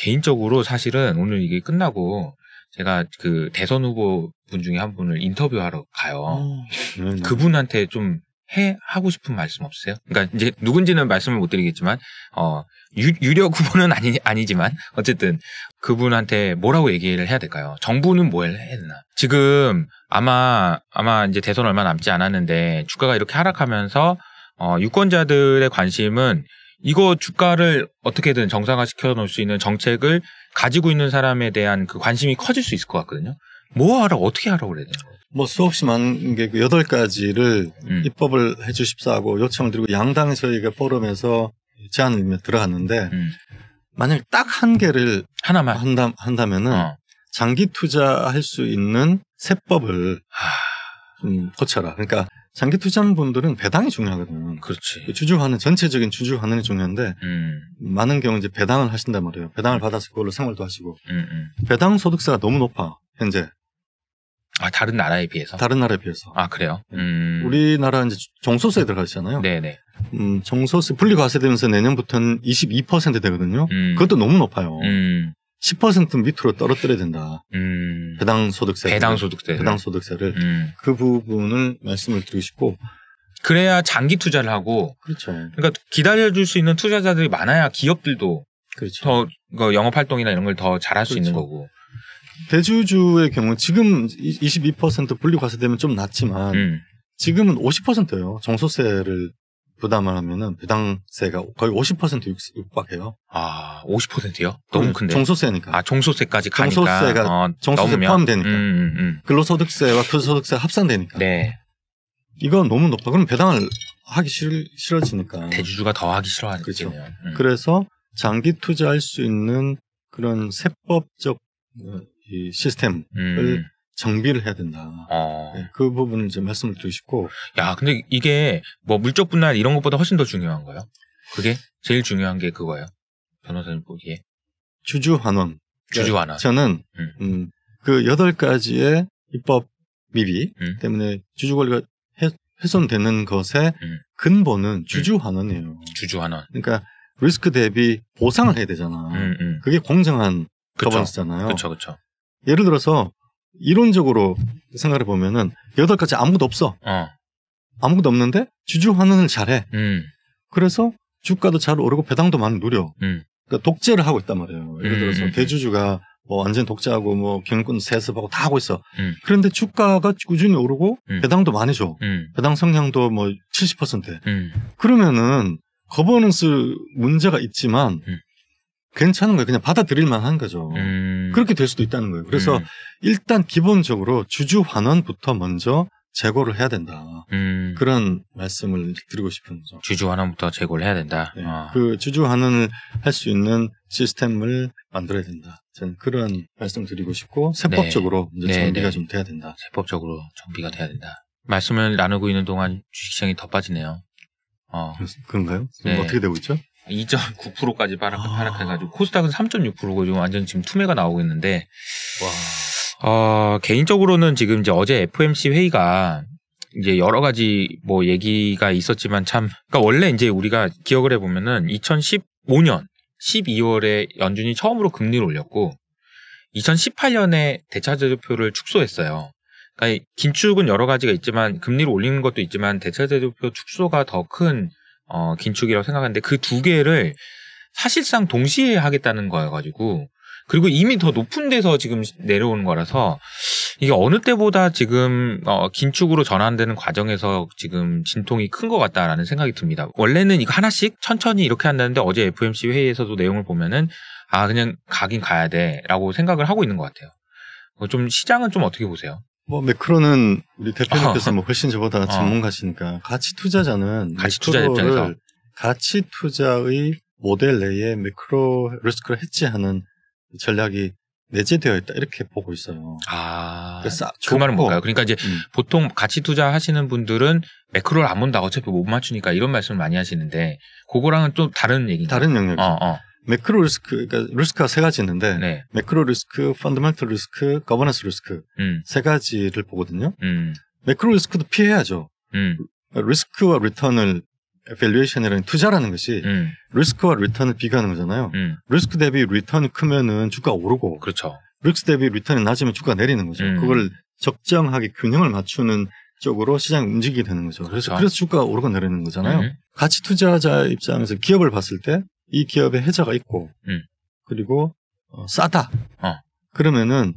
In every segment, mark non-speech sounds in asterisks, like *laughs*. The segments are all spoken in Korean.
개인적으로 사실은 오늘 이게 끝나고 제가 그 대선 후보 분 중에 한 분을 인터뷰하러 가요. 네, 네. 그분한테 좀 해 하고 싶은 말씀 없으세요? 그러니까 이제 누군지는 말씀을 못 드리겠지만 어 유, 유력 후보는 아니 아니지만 어쨌든 그분한테 뭐라고 얘기를 해야 될까요? 정부는 뭘 해야 되나? 지금 아마 아마 이제 대선 얼마 남지 않았는데 주가가 이렇게 하락하면서 어 유권자들의 관심은 이거 주가를 어떻게든 정상화 시켜 놓을 수 있는 정책을 가지고 있는 사람에 대한 그 관심이 커질 수 있을 것 같거든요. 뭐 하라 어떻게 하라고 그래야 돼요? 뭐 수없이 많은 게 여덟 가지를 음. 입법을 해주십사 하고 요청을 드리고 양당이 저희가 포럼에서 제안을 들어갔는데 음. 만약 딱 한 개를 하나만 한다, 한다면은 어. 장기 투자할 수 있는 세법을 하, 좀 고쳐라. 그러니까 장기 투자하는 분들은 배당이 중요하거든요. 그렇지. 그 주주환원 전체적인 주주환원이 중요한데 음, 많은 경우 이제 배당을 하신단 말이에요. 배당을 받아서 그걸로 생활도 하시고 음, 음. 배당 소득세가 너무 높아 현재 아 다른 나라에 비해서. 다른 나라에 비해서. 아 그래요? 음. 우리나라 이제 종소세 들어가잖아요. 네네. 음, 종소세 분리과세 되면서 내년부터는 22% 되거든요. 음. 그것도 너무 높아요. 음, 10% 밑으로 떨어뜨려야 된다. 음. 배당 소득세. 배당 소득세. 배당 소득세를 음. 그 부분을 말씀을 드리고 싶고 그래야 장기 투자를 하고 그렇죠. 그러니까 기다려줄 수 있는 투자자들이 많아야 기업들도 그렇죠. 더 그 영업 활동이나 이런 걸 더 잘할 수 있는 그렇죠. 거고. 대주주의 경우 지금 22% 분리과세되면 좀 낮지만 음. 지금은 50%예요. 종소세를 부담을 하면은 배당세가 거의 50% 육- 육박해요. 아 50%요? 너무 큰데. 종소세니까. 아 종소세까지 가니까. 종소세가 어, 종소세 넘으면? 포함되니까. 음, 음, 음. 근로소득세와 투자소득세가 합산되니까. 네. 이건 너무 높아. 그럼 배당을 하기 싫, 싫어지니까. 대주주가 더 하기 싫어하겠네요. 그렇죠. 음. 그래서 장기 투자할 수 있는 그런 세법적 어, 이 시스템을 음. 정비를 해야 된다. 어. 네, 그 부분을 좀 말씀을 드리고 싶고 야, 근데 이게 뭐 물적 분할 이런 것보다 훨씬 더 중요한 거예요. 그게 제일 중요한 게 그거예요. 변호사님 보기에 주주 환원. 주주 완화. 저는 음. 음, 그 여덟 가지의 입법 미비 음. 때문에 주주 권리가 훼- 훼손되는 것의 음. 근본은 주주 환원이에요. 주주 환원. 그러니까 리스크 대비 보상을 해야 되잖아. 음, 음. 그게 공정한 그쵸. 거버넌스잖아요. 그렇죠, 그렇죠. 예를 들어서 이론적으로 생각해 보면은 여덟 가지 아무도 없어. 어, 아무도 없는데 주주 환원을 잘해. 음, 그래서 주가도 잘 오르고 배당도 많이 누려. 음, 그러니까 독재를 하고 있단 말이에요. 예를 음, 들어서 음, 음. 대주주가 뭐 완전 독재하고 뭐 경영권 세습하고 다 하고 있어. 음. 그런데 주가가 꾸준히 오르고 음. 배당도 많이 줘. 음, 배당 성향도 뭐 70%. 음, 그러면은 거버넌스 문제가 있지만 음. 괜찮은 거예요. 그냥 받아들일 만한 거죠. 음. 그렇게 될 수도 있다는 거예요. 그래서 음, 일단 기본적으로 주주 환원부터 먼저 재고를 해야 된다. 음, 그런 말씀을 드리고 싶은 거죠. 주주 환원부터 제고를 해야 된다. 네. 어. 그 주주 환원을 할 수 있는 시스템을 만들어야 된다. 저는 그런 말씀 드리고 싶고 세법적으로 이제 네, 정비가 네. 좀 돼야 된다. 세법적으로 정비가 돼야 된다. 말씀을 나누고 있는 동안 주식시장이 더 빠지네요. 어, 그런가요? 네. 어떻게 되고 있죠? 2.9%까지 하락, 아. 하락해가지고 코스닥은 3.6%고 지금 완전 지금 투매가 나오고 있는데 와. 어, 개인적으로는 지금 이제 어제 FMC 회의가 이제 여러 가지 뭐 얘기가 있었지만 참, 그러니까 원래 이제 우리가 기억을 해보면은 2015년 12월에 연준이 처음으로 금리를 올렸고 2018년에 대차제도표를 축소했어요. 그러니까 이 긴축은 여러 가지가 있지만 금리를 올리는 것도 있지만 대차제도표 축소가 더큰 어, 긴축이라고 생각하는데 그 두 개를 사실상 동시에 하겠다는 거여가지고 그리고 이미 더 높은 데서 지금 내려오는 거라서 이게 어느 때보다 지금 어, 긴축으로 전환되는 과정에서 지금 진통이 큰 것 같다라는 생각이 듭니다. 원래는 이거 하나씩 천천히 이렇게 한다는데 어제 FMC 회의에서도 내용을 보면은 아 그냥 가긴 가야 돼라고 생각을 하고 있는 것 같아요. 어, 좀 시장은 좀 어떻게 보세요? 뭐 매크로는 우리 대표님께서 뭐 훨씬 저보다 어. 전문가시니까 가치 투자자는 가치 투자 입장에서. 가치 투자의 모델 내에 매크로 리스크를 헤지하는 전략이 내재되어 있다 이렇게 보고 있어요. 아, 그 말은 뭘까요? 그러니까 이제 음, 보통 가치 투자 하시는 분들은 매크로를 안 본다 어차피 못 맞추니까 이런 말씀을 많이 하시는데 그거랑은 좀 다른 얘기인가요? 다른 영역이죠. 어, 어. 매크로 리스크, 그러니까 리스크가 세 가지 있는데 네. 매크로 리스크, 펀더멘털 리스크, 거버넌스 리스크 음, 세 가지를 보거든요. 음, 매크로 리스크도 피해야죠. 음, 리스크와 리턴을 밸류에이션이라는 투자라는 것이 음, 리스크와 리턴을 비교하는 거잖아요. 음, 리스크 대비 리턴이 크면은 주가 오르고 그렇죠. 리스크 대비 리턴이 낮으면 주가 내리는 거죠. 음. 그걸 적정하게 균형을 맞추는 쪽으로 시장이 움직이게 되는 거죠. 그래서 그렇죠. 그래서 주가가 오르고 내리는 거잖아요. 음, 가치 투자자 입장에서 기업을 봤을 때 이 기업의 해자가 있고 음. 그리고 어, 싸다. 어. 그러면은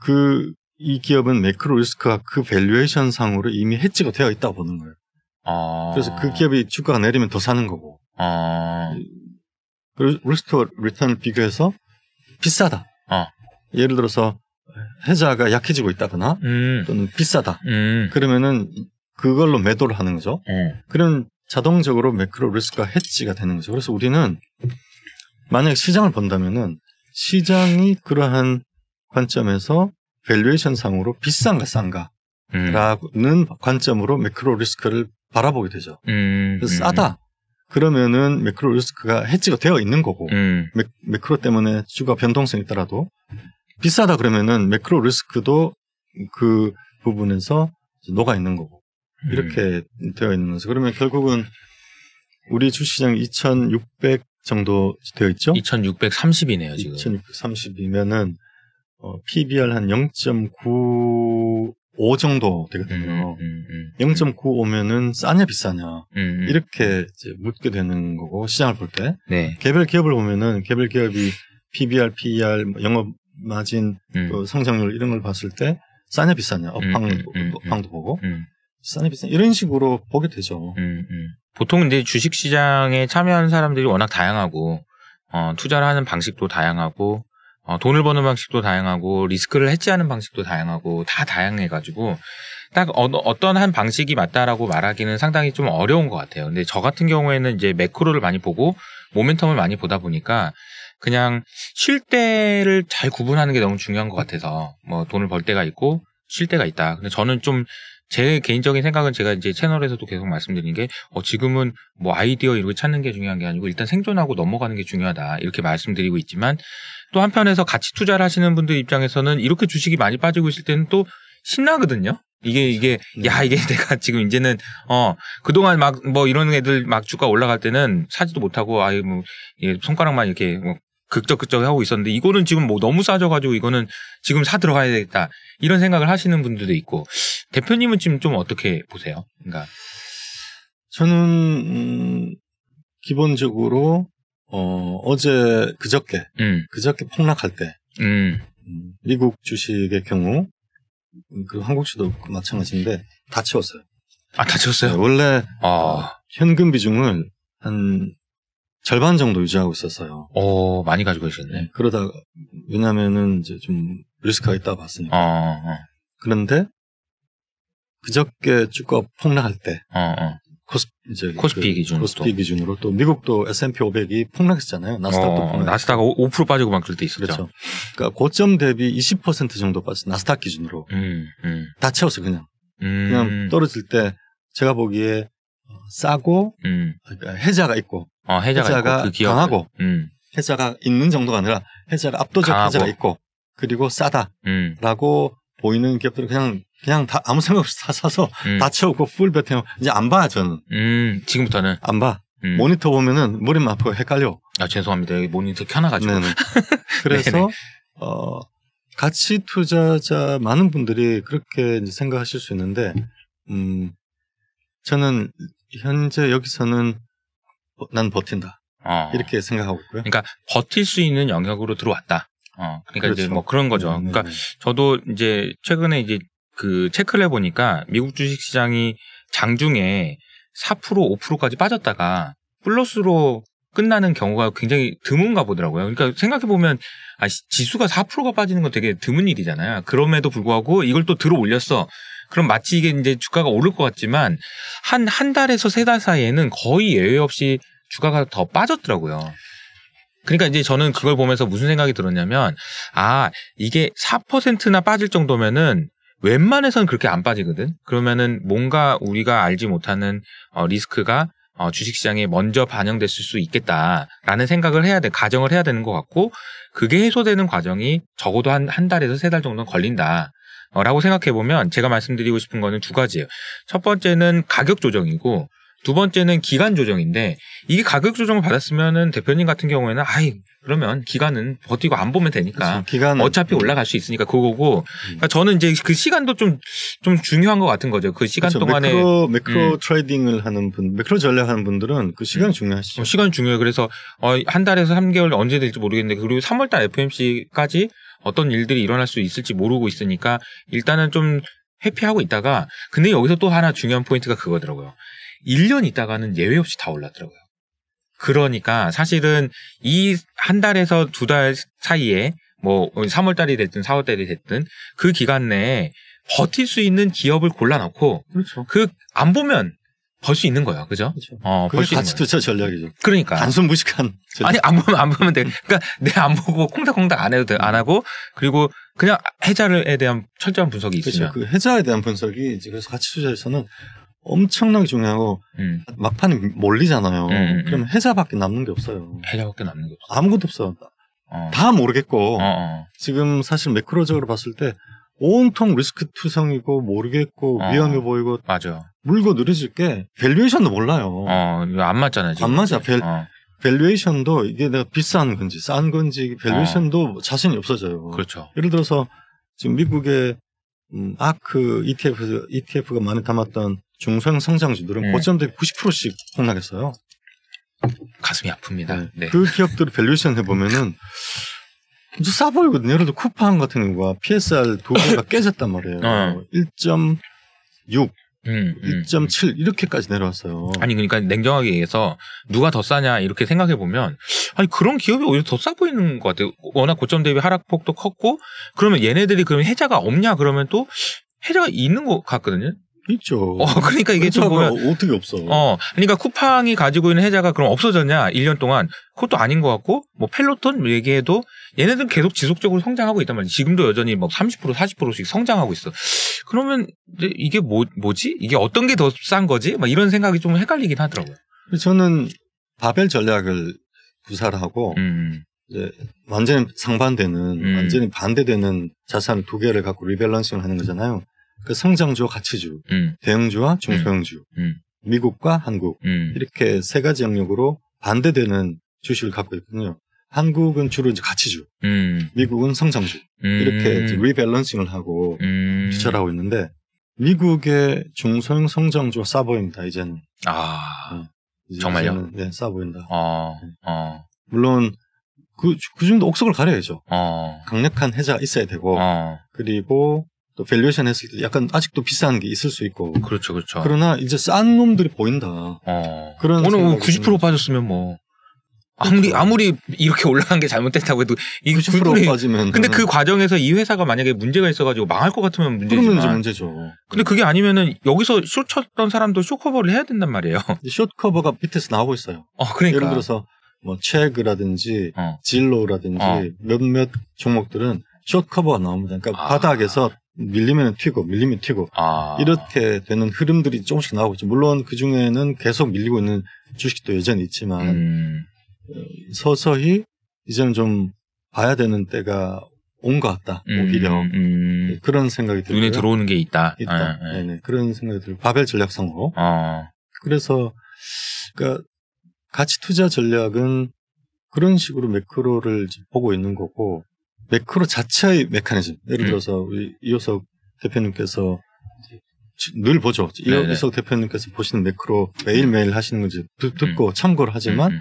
그 이 기업은 매크로 리스크가 그 밸류에이션 상으로 이미 헤지가 되어 있다고 보는 거예요. 어, 그래서 그 기업이 주가가 내리면 더 사는 거고. 어, 그리고 리스크와 리턴을 비교해서 비싸다. 어. 예를 들어서 해자가 약해지고 있다거나 음, 또는 비싸다. 음, 그러면은 그걸로 매도를 하는 거죠. 음, 그럼 자동적으로 매크로 리스크가 헤지가 되는 거죠. 그래서 우리는 만약 시장을 본다면은 시장이 그러한 관점에서 밸류에이션 상으로 비싼가 싼가라는 음, 관점으로 매크로 리스크를 바라보게 되죠. 음, 음, 싸다. 그러면은 매크로 리스크가 헤지가 되어 있는 거고 음, 매, 매크로 때문에 주가 변동성이 있더라도 비싸다 그러면은 매크로 리스크도 그 부분에서 녹아 있는 거고 음. 이렇게 되어 있는 거죠. 그러면 결국은 우리 주시장 2,600 정도 되어 있죠? 2630이네요, 지금. 2,630이면은 어, PBR 한 0.95 정도 음, 되거든요. 음, 음, 0.95면은 싸냐 비싸냐 음, 음. 이렇게 이제 묻게 되는 거고 시장을 볼 때 네. 개별 기업을 보면은 개별 기업이 PBR, PER, 뭐 영업 마진, 음, 또 성장률 이런 걸 봤을 때 싸냐 비싸냐 업황 음, 음, 업황도 보고 음, 싸냐 비싸냐 이런 식으로 보게 되죠. 음, 음. 보통 이제 주식 시장에 참여하는 사람들이 워낙 다양하고, 어, 투자를 하는 방식도 다양하고, 어, 돈을 버는 방식도 다양하고, 리스크를 해지하는 방식도 다양하고, 다 다양해가지고, 딱 어, 어떤 한 방식이 맞다라고 말하기는 상당히 좀 어려운 것 같아요. 근데 저 같은 경우에는 이제 매크로를 많이 보고, 모멘텀을 많이 보다 보니까, 그냥 쉴 때를 잘 구분하는 게 너무 중요한 것 같아서, 뭐 돈을 벌 때가 있고, 쉴 때가 있다. 근데 저는 좀 제 개인적인 생각은 제가 이제 채널에서도 계속 말씀드린 게, 어, 지금은 뭐 아이디어 이런 거 찾는 게 중요한 게 아니고 일단 생존하고 넘어가는 게 중요하다. 이렇게 말씀드리고 있지만 또 한편에서 같이 투자를 하시는 분들 입장에서는 이렇게 주식이 많이 빠지고 있을 때는 또 신나거든요. 이게, 이게, 네. 야, 이게 *laughs* 내가 지금 이제는, 어, 그동안 막, 뭐, 이런 애들 막 주가 올라갈 때는 사지도 못하고, 아예 뭐, 예, 손가락만 이렇게, 뭐, 극적극적 하고 있었는데, 이거는 지금 뭐 너무 싸져가지고, 이거는 지금 사 들어가야 되겠다. 이런 생각을 하시는 분들도 있고, 대표님은 지금 좀 어떻게 보세요? 그러니까, 저는 음, 기본적으로 어, 어제 그저께 음, 그저께 폭락할 때 음, 음, 미국 주식의 경우 음, 그 한국 주도 마찬가지인데 다 채웠어요. 아, 다쳤어요? 원래 아, 현금 비중을 한 절반 정도 유지하고 있었어요. 어, 많이 가지고 계셨네. 그러다가 왜냐면은 이제 좀 리스크가 있다고 봤으니까. 어, 어, 그런데 그저께 주가 폭락할 때 어, 어. 코스 이제 코스피 그 기준으로 코스피 또. 기준으로 또 미국도 S&P 500이 폭락했잖아요. 나스닥도 어, 폭락. 나스닥 5% 빠지고 막 그럴 때 있었죠. 그렇죠. 그러니까 고점 대비 20% 정도 빠졌어. 나스닥 기준으로 음, 음, 다 채웠어 그냥. 음, 그냥 떨어질 때 제가 보기에 어, 싸고 음, 그러니까 해자가 있고 어, 해자가, 해자가 있고 그 강하고 음, 해자가 있는 정도가 아니라 해자가 압도적 강하고. 해자가 있고 그리고 싸다라고 음, 보이는 기업들은 그냥 그냥 다 아무 생각 없이 다 사서 음, 다 채우고 풀 베팅하고 이제 안 봐 저는 음, 지금부터는 안 봐. 음. 모니터 보면은 머리만 아프고 헷갈려. 아 죄송합니다. 여기 모니터 켜놔가지고. *laughs* 그래서 어 가치 투자자 많은 분들이 그렇게 이제 생각하실 수 있는데 음 저는 현재 여기서는 어, 난 버틴다 어. 이렇게 생각하고 있고요. 그러니까 버틸 수 있는 영역으로 들어왔다. 어, 그러니까 이제 그렇죠. 뭐 그런 거죠. 네, 네, 그러니까 네. 저도 이제 최근에 이제 그 체크를 해보니까 미국 주식 시장이 장중에 4% 5%까지 빠졌다가 플러스로 끝나는 경우가 굉장히 드문가 보더라고요. 그러니까 생각해보면 아, 시- 지수가 4%가 빠지는 건 되게 드문 일이잖아요. 그럼에도 불구하고 이걸 또 들어 올렸어. 그럼 마치 이게 이제 주가가 오를 것 같지만 한, 한 달에서 세 달 사이에는 거의 예외 없이 주가가 더 빠졌더라고요. 그러니까 이제 저는 그걸 보면서 무슨 생각이 들었냐면 아, 이게 4%나 빠질 정도면은 웬만해서는 그렇게 안 빠지거든. 그러면은 뭔가 우리가 알지 못하는 어, 리스크가 어, 주식시장에 먼저 반영됐을 수 있겠다라는 생각을 해야 돼, 가정을 해야 되는 것 같고, 그게 해소되는 과정이 적어도 한, 한 달에서 세 달 정도는 걸린다. 어, 라고 생각해 보면 제가 말씀드리고 싶은 거는 두 가지예요. 첫 번째는 가격 조정이고, 두 번째는 기간 조정인데 이게 가격 조정을 받았으면은 대표님 같은 경우에는 아이 그러면 기간은 버티고 안 보면 되니까 그렇죠. 기간 어차피 올라갈 수 있으니까 그거고 음. 그러니까 저는 이제 그 시간도 좀좀 중요한 것 같은 거죠. 그 시간 그렇죠. 동안에 매크로 매크로 음. 트레이딩을 하는 분, 매크로 전략하는 분들은 그 시간이 음. 중요하시죠. 어, 시간 중요해요. 그래서 어, 한 달에서 3개월 언제 될지 모르겠는데 그리고 3월달 FMC까지 어떤 일들이 일어날 수 있을지 모르고 있으니까 일단은 좀 회피하고 있다가 근데 여기서 또 하나 중요한 포인트가 그거더라고요. 1년 있다가는 예외 없이 다 올랐더라고요. 그러니까 사실은 이 한 달에서 두 달 사이에 뭐 3월 달이 됐든 4월 달이 됐든 그 기간 내에 버틸 수 있는 기업을 골라놓고 그렇죠. 그안 보면 벌 수 있는 거예요. 그죠? 그렇죠. 어, 그게 벌수 있는 가치. 투자 전략이죠. 그러니까. 단순 무식한 전략. 아니 안 보면 안 보면 돼. 그러니까 내 안 보고 콩닥콩닥 안 해도 돼. 안 하고 그리고 그냥 해자를에 대한 철저한 분석이 있으면. 그렇죠. 그 해자에 대한 분석이 이제 그래서 가치 투자에서는 엄청나게 중요하고 음, 막판에 몰리잖아요. 음, 음. 그러면 해자밖에 남는 게 없어요. 해자밖에 남는 게 없어. 아무것도 없어. 어. 다 모르겠고 어, 어. 지금 사실 매크로적으로 봤을 때 온통 리스크 투성이고 모르겠고 어. 위험해 보이고 맞아. 물고 늘어질 게 밸류에이션도 몰라요. 어, 안 맞잖아 지금. 안 맞아. 밸, 어, 밸류에이션도 이게 내가 비싼 건지 싼 건지 밸류에이션도 자신이 없어져요. 그렇죠. 예를 들어서 지금 미국의 음, 아크 ETF, ETF가 많이 담았던 중소형 성장주들은 음. 고점 대비 90%씩 폭락했어요. 가슴이 아픕니다. 네. 그 기업들 밸류에이션 해보면은 좀 싸 보이거든요. 예를 들어 쿠팡 같은 경우가 PSR 두 개가 깨졌단 말이에요. 어. 1.6, 음, 음. 1.7 이렇게까지 내려왔어요. 아니 그러니까 냉정하게 얘기해서 누가 더 싸냐 이렇게 생각해 보면 아니 그런 기업이 오히려 더 싸 보이는 것 같아요. 워낙 고점 대비 하락폭도 컸고 그러면 얘네들이 그러면 해자가 없냐 그러면 또 해자가 있는 것 같거든요. 있죠. 어 그러니까 이게 좀 보면 어떻게 없어? 어, 그러니까 쿠팡이 가지고 있는 해자가 그럼 없어졌냐? 1년 동안. 그것도 아닌 것 같고, 뭐 펠로톤 얘기해도 얘네들은 계속 지속적으로 성장하고 있단 말이지. 지금도 여전히 뭐 30%, 40%씩 성장하고 있어. 그러면 이게 뭐, 뭐지? 이게 어떤 게 더 싼 거지? 막 이런 생각이 좀 헷갈리긴 하더라고요. 저는 바벨 전략을 구사를 하고 음, 이제 완전히 상반되는 음. 완전히 반대되는 자산 두 개를 갖고 리밸런싱을 하는 거잖아요. 그 성장주와 가치주, 음, 대형주와 중소형주, 음, 미국과 한국 음. 이렇게 세 가지 영역으로 반대되는 주식을 갖고 있거든요. 한국은 주로 이제 가치주, 음, 미국은 성장주 음. 이렇게 리밸런싱을 하고 음. 투자를 하고 있는데 미국의 중소형 성장주가 싸 보입니다. 이제는 아, 이제 정말요? 네, 싸 보인다. 어, 어, 물론 그, 그 정도 옥석을 가려야죠. 어, 강력한 해자가 있어야 되고 어. 그리고 또 밸류에이션 했을 때 약간 아직도 비싼 게 있을 수 있고 그렇죠, 그렇죠. 그러나 이제 싼 놈들이 보인다. 어. 그런 오늘 생각이 90% 좀- 빠졌으면 뭐 아무리 그렇죠. 아무리 이렇게 올라간 게 잘못됐다고 해도 이게 90% 굴굴이 빠지면 근데 그 과정에서 이 회사가 만약에 문제가 있어가지고 망할 것 같으면 그러면 이제 문제지만 문제죠. 근데 그게 아니면은 여기서 쇼 쳤던 사람도 쇼 커버를 해야 된단 말이에요. *laughs* 숏 커버가 밑에서 나오고 있어요. 어 그러니까 예를 들어서 뭐 체그라든지 어. 진로라든지 어. 몇몇 종목들은 숏 커버가 나옵니다. 그러니까 아. 바닥에서 밀리면 튀고 밀리면 튀고 아 이렇게 되는 흐름들이 조금씩 나오고 있죠. 물론 그 중에는 계속 밀리고 있는 주식도 여전히 있지만 음, 서서히 이제는 좀 봐야 되는 때가 온 것 같다. 음, 오히려 음, 그런 생각이 들고요. 눈에 들어오는 게 있다. 있다. 예, 예. 네네. 그런 생각이 들고 바벨 전략상으로 어, 그래서 그러니까 가치 투자 전략은 그런 식으로 매크로를 보고 있는 거고 매크로 자체의 메커니즘 예를 음. 들어서 우리 이호석 대표님께서 늘 보죠. 네네. 이호석 대표님께서 보시는 매크로 매일매일 하시는 듣- 듣고 참고를 하지만 음,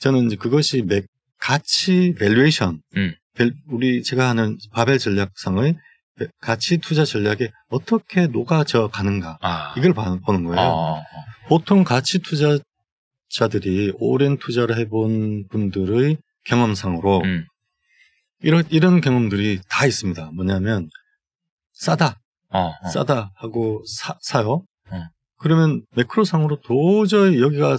저는 이제 그것이 매, 가치 밸류에이션 음. 밸- 우리 제가 하는 바벨 전략상의 배- 가치 투자 전략에 어떻게 녹아져 가는가 아, 이걸 봐- 보는 거예요. 어, 어, 보통 가치 투자자들이 오랜 투자를 해본 분들의 경험상으로 음, 이런 이런 경험들이 다 있습니다. 뭐냐면 싸다, 어, 어. 싸다 하고 사, 사요. 어. 그러면 매크로상으로 도저히 여기가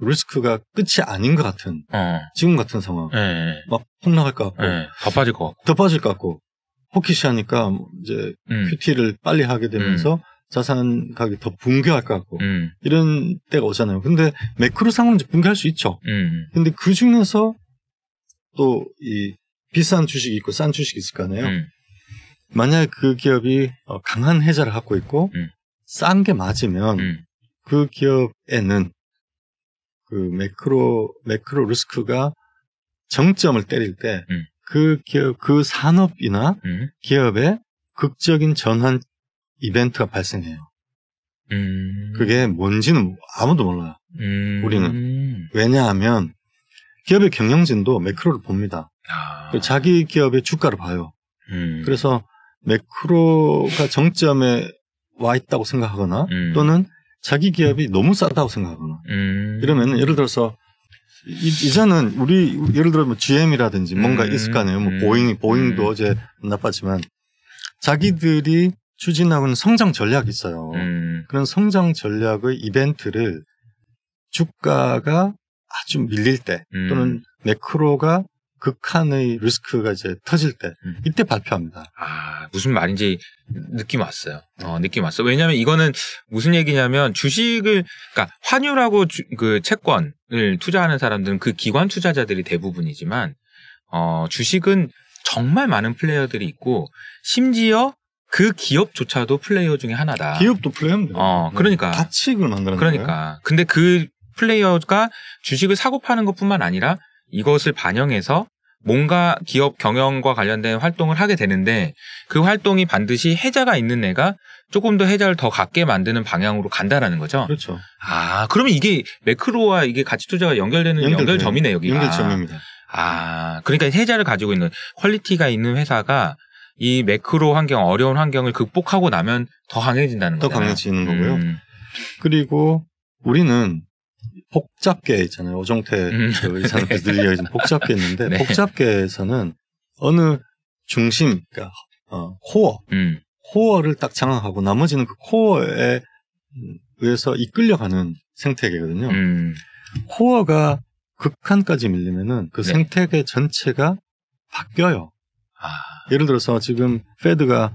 리스크가 끝이 아닌 것 같은 어, 지금 같은 상황. 예, 예, 막 폭락할 것 같고 예, 더 빠질 것 같고. 더 빠질 것 같고 호키시하니까 이제 음, QT를 빨리 하게 되면서 자산 가격이 더 붕괴할 것 같고 음, 이런 때가 오잖아요. 근데 매크로상으로는 이제 붕괴할 수 있죠. 음, 근데 그 중에서 또 이 비싼 주식이 있고 싼 주식이 있을 거 아니에요. 음, 만약에 그 기업이 어, 강한 해자를 갖고 있고 음. 싼게 맞으면 음, 그 기업에는 그 매크로 매크로 리스크가 정점을 때릴 때그 음. 기업 그 산업이나 음. 기업에 극적인 전환 이벤트가 발생해요. 음. 그게 뭔지는 아무도 몰라요. 음. 우리는. 왜냐하면 기업의 경영진도 매크로를 봅니다. 아. 그 자기 기업의 주가를 봐요. 음. 그래서 매크로가 정점에 와 있다고 생각하거나 음. 또는 자기 기업이 너무 싸다고 생각하거나 음. 이러면 예를 들어서 이, 이제는 우리 예를 들어 뭐 GM이라든지 뭔가 음. 있을 거 아니에요. 뭐 음. 보잉 보잉도 음. 어제 나빴지만 자기들이 추진하고 있는 성장 전략이 있어요. 음. 그런 성장 전략의 이벤트를 주가가 아주 밀릴 때 음. 또는 매크로가 극한의 리스크가 이제 터질 때 음. 이때 발표합니다. 아, 무슨 말인지 느낌 왔어요. 어, 느낌 왔어. 왜냐면 이거는 무슨 얘기냐면 주식을, 그러니까 환율하고 주- 그 채권을 투자하는 사람들은 그 기관 투자자들이 대부분이지만, 어, 주식은 정말 많은 플레이어들이 있고, 심지어 그 기업조차도 플레이어 중에 하나다. 기업도 플레이어인데 어, 그러니까. 가치익을 만드는 거예요. 그러니까. 근데 그 플레이어가 주식을 사고 파는 것뿐만 아니라 이것을 반영해서 뭔가 기업 경영과 관련된 활동을 하게 되는데 그 활동이 반드시 해자가 있는 애가 조금 더 해자를 더 갖게 만드는 방향으로 간다라는 거죠. 그렇죠. 아, 그러면 이게 매크로와 이게 가치 투자가 연결되는 연결돼요. 연결점이네, 여기가. 연결점입니다. 아, 그러니까 해자를 가지고 있는 quality가 있는 회사가 이 매크로 환경, 어려운 환경을 극복하고 나면 더 강해진다는 더 거잖아요. 강해지는 거고요. 음. 그리고 우리는 복잡계 있잖아요. 오정태 음. 그 의사님께서 늘 이야기하는 복잡계 있는데 네. 복잡계에서는 어느 중심, 그러니까 어, 코어, 음. 코어를 딱 장악하고 나머지는 그 코어에 음, 의해서 이끌려가는 생태계거든요. 음. 코어가 극한까지 밀리면은 그 네. 생태계 전체가 바뀌어요. 아, 예를 들어서 지금 Fed가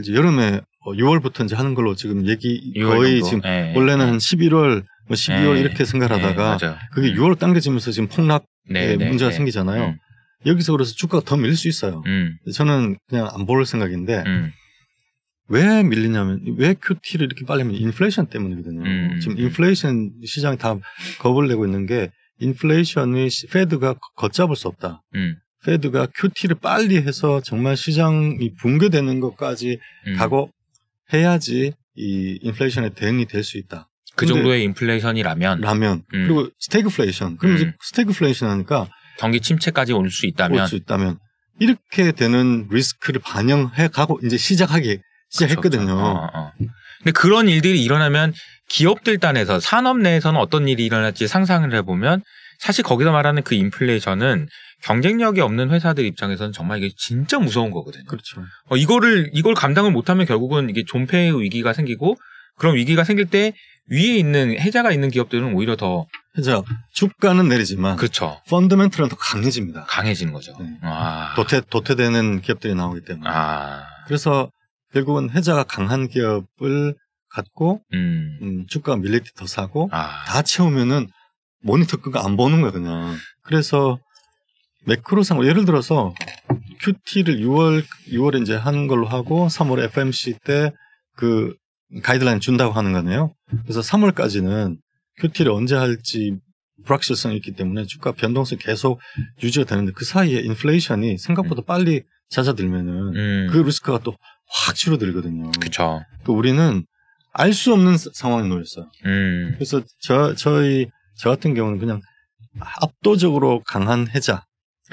이제 여름에 6월부터 이제 하는 걸로 지금 얘기 6월 거의 정도? 지금 예, 예, 원래는 예. 한 11월, 뭐 12월 예, 이렇게 생각하다가. 그게 음. 6월 당겨지면서 지금 폭락에 네, 네, 문제가 네. 생기잖아요. 음, 여기서 그래서 주가가 더 밀릴 수 있어요. 음, 저는 그냥 안 볼 생각인데 음, 왜 밀리냐면 왜 QT를 이렇게 빨리 밀리냐 인플레이션 때문이거든요. 음. 지금 인플레이션 시장이 다 겁을 내고 있는 게 인플레이션의 시- Fed가 걷잡을 수 없다. 음, Fed가 QT를 빨리 해서 정말 시장이 붕괴되는 것까지 음. 가고 해야지 이 인플레이션에 대응이 될 수 있다. 그 정도의 인플레이션이라면 라면 음. 그리고 스태그플레이션 그럼 음. 이제 스태그플레이션 하니까 경기 침체까지 올 수 있다면 올 수 있다면 이렇게 되는 리스크를 반영해 가고 이제 시작하기 시작했거든요. 그렇죠. 어, 어. 근데 그런 일들이 일어나면 기업들 단에서 산업 내에서는 어떤 일이 일어날지 상상을 해보면 사실 거기서 말하는 그 인플레이션은 경쟁력이 없는 회사들 입장에서는 정말 이게 진짜 무서운 거거든요. 그렇죠. 어, 이거를 이걸 감당을 못하면 결국은 이게 존폐의 위기가 생기고 그런 위기가 생길 때 위에 있는 해자가 있는 기업들은 오히려 더 그래서 주가는 내리지만 그렇죠 펀더멘털은 더 강해집니다. 강해지는 거죠. 네. 아, 도태 도태되는 기업들이 나오기 때문에. 아, 그래서 결국은 해자가 강한 기업을 갖고 음, 음, 주가가 밀릴 때 더 사고 아, 다 채우면은 모니터 끄가 안 보는 거야 그냥. 그래서 매크로상 예를 들어서 QT를 6월 6월에 이제 하는 걸로 하고 3월 FMC 때 그 가이드라인 준다고 하는 거네요. 그래서 3월까지는 QT를 언제 할지 불확실성이 있기 때문에 주가 변동성이 계속 유지가 되는데 그 사이에 인플레이션이 생각보다 빨리 잦아들면은 음, 그 리스크가 또 확 줄어들거든요. 그쵸. 그 우리는 알 수 없는 사- 상황에 놓였어요. 음, 그래서 저 저희 저 같은 경우는 그냥 압도적으로 강한 해자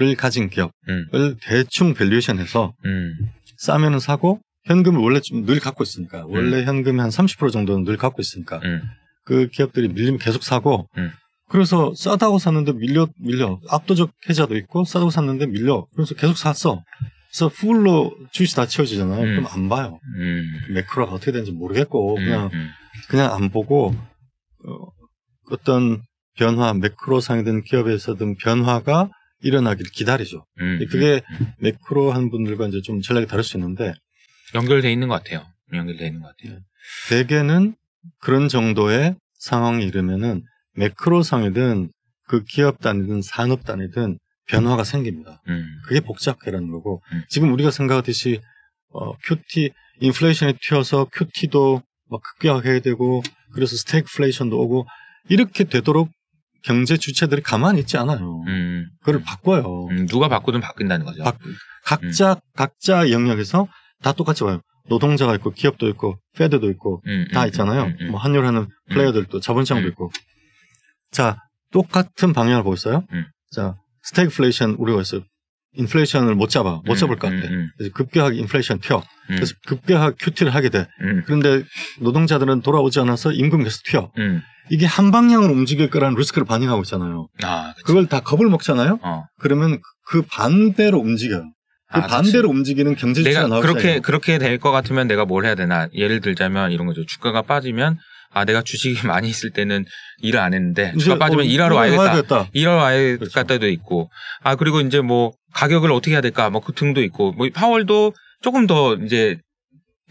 를 가진 기업을 음, 대충 밸류에이션해서 음, 싸면은 사고 현금을 원래 좀 늘 갖고 있으니까 원래 현금이 한30% 정도는 늘 갖고 있으니까 음, 그 기업들이 밀리면 계속 사고 음. 그래서 싸다고 샀는데 밀려 밀려 압도적 해자도 있고 싸다고 샀는데 밀려 그래서 계속 샀어. 그래서 풀로 주식 다 채워지잖아요. 음. 그럼 안 봐요. 음, 매크로가 어떻게 되는지 모르겠고 음, 그냥 음, 그냥 안 보고 어, 어떤 변화 매크로 상이든 기업에서든 변화가 일어나기를 기다리죠. 음, 그게 음. 매크로 한 분들과 이제 좀 전략이 다를 수 있는데 연결돼 있는 것 같아요. 연결돼 있는 것 같아요. 대개는 그런 정도의 상황이 이르면은 매크로 상이든 그 기업 단위든 산업 단위든 변화가 생깁니다. 음, 그게 복잡해라는 거고 음. 지금 우리가 생각하듯이 어, QT 인플레이션이 튀어서 QT도 막 급격하게 되고 그래서 스태그플레이션도 오고 이렇게 되도록 경제 주체들이 가만히 있지 않아요. 음. 그걸 바꿔요. 음, 누가 바꾸든 바뀐다는 거죠. 바- 각자 각자 영역에서 다 똑같이 와요. 노동자가 있고 기업도 있고 페드도 있고 음, 다 음, 있잖아요. 음, 음. 뭐 환율하는 플레이어들도 자본시장도 음. 있고. 자 똑같은 방향을 보고 있어요. 음. 자 스태그플레이션 우리가 있어요. 인플레이션을 못 잡아 못 잡을 것 같아. 음, 음, 그래서 급격하게 인플레이션 튀어. 음, 그래서 급격하게 QT를 하게 돼. 음, 그런데 노동자들은 돌아오지 않아서 임금이 계속 튀어. 음. 이게 한 방향으로 움직일 거라는 리스크를 반영하고 있잖아요. 아, 그치. 그걸 다 겁을 먹잖아요. 어. 그러면 그 반대로 움직여요. 그 아, 그치. 반대로 움직이는 경제 주체가 내가 나올 그렇게 거예요. 그렇게 될 것 같으면 내가 뭘 해야 되나? 예를 들자면 이런 거죠. 주가가 빠지면 아 내가 주식이 *laughs* 많이 있을 때는 일을 안 했는데 주가 빠지면 일하러 와야겠다. 와야겠다. 일하러 그렇죠. 와야겠다도 있고 아 그리고 이제 뭐 가격을 어떻게 해야 될까? 뭐 그 등도 있고 뭐 파월도 조금 더 이제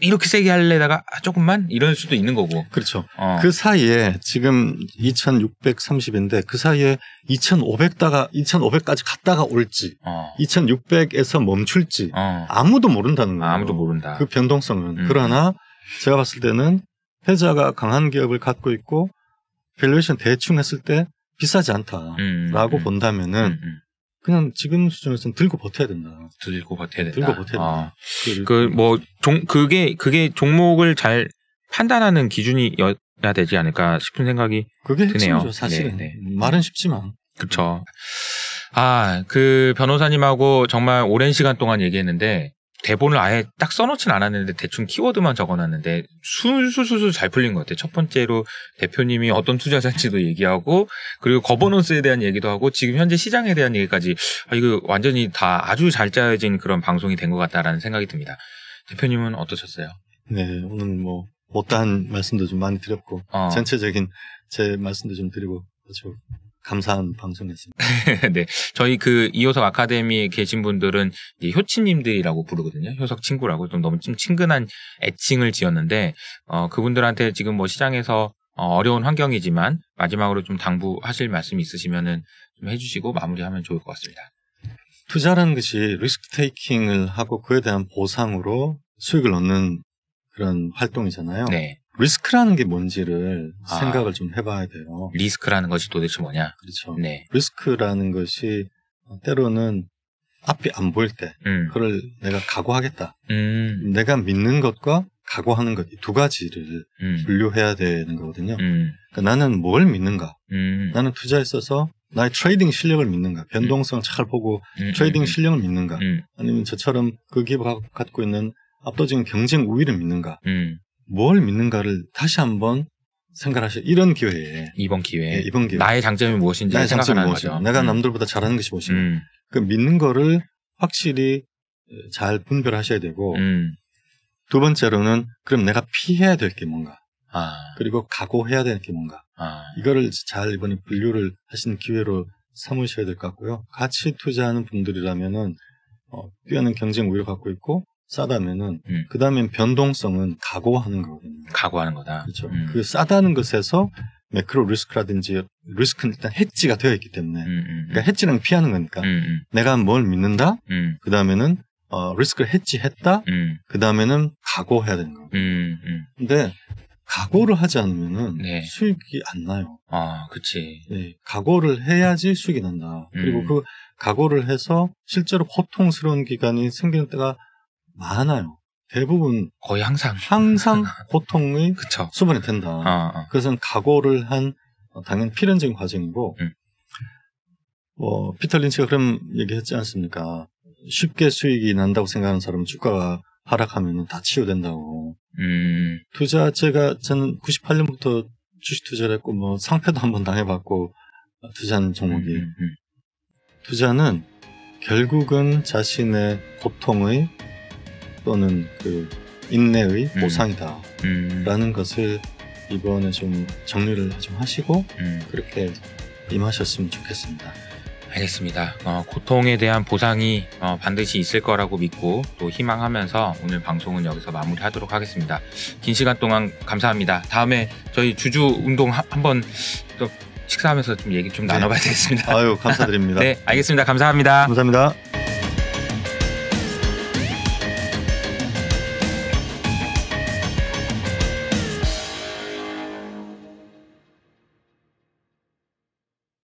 이렇게 세게 할래다가 아, 조금만 이럴 수도 있는 거고. 그렇죠. 어. 그 사이에 지금 2,630인데 그 사이에 2,500다가 2,500까지 갔다가 올지 어. 2,600에서 멈출지 어. 아무도 모른다는 거예요. 아무도 모른다. 그 변동성은. 음. 그러나 제가 봤을 때는 해자가 강한 기업을 갖고 있고 valuation 대충 했을 때 비싸지 않다라고 음, 음, 본다면은 음, 음. 그냥 지금 수준에서는 들고 버텨야 된다. 들고 버텨야 된다. 들고 버텨야 어. 된다. 그뭐 종 그게 그게 종목을 잘 판단하는 기준이어야 되지 않을까 싶은 생각이 그게 드네요. 핵심이죠, 사실은. 네, 말은 쉽지만. 그쵸. 아, 그 변호사님하고 정말 오랜 시간 동안 얘기했는데 대본을 아예 딱 써놓진 않았는데 대충 키워드만 적어놨는데 술술술술 잘 풀린 것 같아요. 첫 번째로 대표님이 어떤 투자자인지도 얘기하고 그리고 거버넌스에 대한 얘기도 하고 지금 현재 시장에 대한 얘기까지 아, 이거 완전히 다 아주 잘 짜여진 그런 방송이 된 것 같다라는 생각이 듭니다. 대표님은 어떠셨어요? 네, 오늘 뭐 못다한 말씀도 좀 많이 드렸고 어. 전체적인 제 말씀도 좀 드리고 아주 감사한 방송이었습니다. *laughs* 네. 저희 그 이호석 아카데미에 계신 분들은 이제 효치님들이라고 부르거든요. 효석 친구라고 좀 너무 좀 친근한 애칭을 지었는데, 어, 그분들한테 지금 뭐 시장에서 어, 어려운 환경이지만 마지막으로 좀 당부하실 말씀이 있으시면은 좀 해주시고 마무리하면 좋을 것 같습니다. 투자라는 것이 리스크 테이킹을 하고 그에 대한 보상으로 수익을 얻는 그런 활동이잖아요. 네. 리스크라는 게 뭔지를 아. 생각을 좀 해봐야 돼요. 리스크라는 것이 도대체 뭐냐? 그렇죠. 네. 리스크라는 것이 때로는 앞이 안 보일 때 음. 그걸 내가 각오하겠다. 음. 내가 믿는 것과 각오하는 것이두 가지를 음. 분류해야 되는 거거든요. 음. 그러니까 나는 뭘 믿는가? 음. 나는 투자에 있어서 나의 trading 실력을 믿는가? 변동성 잘 보고 음. trading 음. 실력을 믿는가? 음. 아니면 저처럼 그 기업이 갖고 있는 압도적인 경쟁 우위를 믿는가? 음. 뭘 믿는가를 다시 한번 생각하시 이런 기회에 이번 기회에 예, 이번 기회에 나의 장점이 무엇인지 나의 장점이 생각하는 무엇인가? 거죠. 내가 음. 남들보다 잘하는 것이 무엇인가? 음. 그 믿는 거를 확실히 잘 분별하셔야 되고 음. 두 번째로는 그럼 내가 피해야 될 게 뭔가? 아. 그리고 각오해야 될 게 뭔가? 아. 이거를 잘 이번에 분류를 하시는 기회로 삼으셔야 될 것 같고요. 같이 투자하는 분들이라면은 어, 뛰어난 경쟁 우위를 갖고 있고 싸다면은 음. 그 다음엔 변동성은 각오하는 거거든요. 각오하는 거다. 그렇죠. 음. 그 싸다는 것에서 매크로 리스크라든지 리스크는 일단 해지가 되어 있기 때문에 음, 음, 그러니까 해지는 피하는 거니까 음, 음, 내가 뭘 믿는다. 음, 그 다음에는 어, 리스크를 해지했다. 음, 그 다음에는 각오해야 되는 거. 음, 음. 근데 각오를 하지 않으면은 네. 수익이 안 나요. 아, 그치. 네, 각오를 해야지 수익이 난다. 그리고 음. 그 각오를 해서 실제로 고통스러운 기간이 생기는 때가 많아요. 대부분 거의 항상. 항상 *laughs* 고통의 그쵸. 수반이 된다. 아, 아. 그것은 각오를 한 어, 당연히 필연적인 과정이고, 음. 뭐 피터 린치가 그런 얘기했지 않습니까? 쉽게 수익이 난다고 생각하는 사람은 주가가 하락하면 다 치유된다고. 음, 투자 제가 저는 98년부터 주식 투자를 했고 뭐 상패도 한번 당해봤고 투자하는 음, 종목이 음, 음. 투자는 결국은 자신의 고통의 또는 그 인내의 음. 보상이다라는 음, 것을 이번에 좀 정리를 좀 하시고 음. 그렇게 임하셨으면 좋겠습니다. 알겠습니다. 어, 고통에 대한 보상이 어, 반드시 있을 거라고 믿고 또 희망하면서 오늘 방송은 여기서 마무리하도록 하겠습니다. 긴 시간 동안 감사합니다. 다음에 저희 주주 운동 하- 한번 또 식사하면서 좀 얘기 좀 네. 나눠봐야 되겠습니다. 아유 감사드립니다. *laughs* 네, 알겠습니다. 감사합니다. 감사합니다.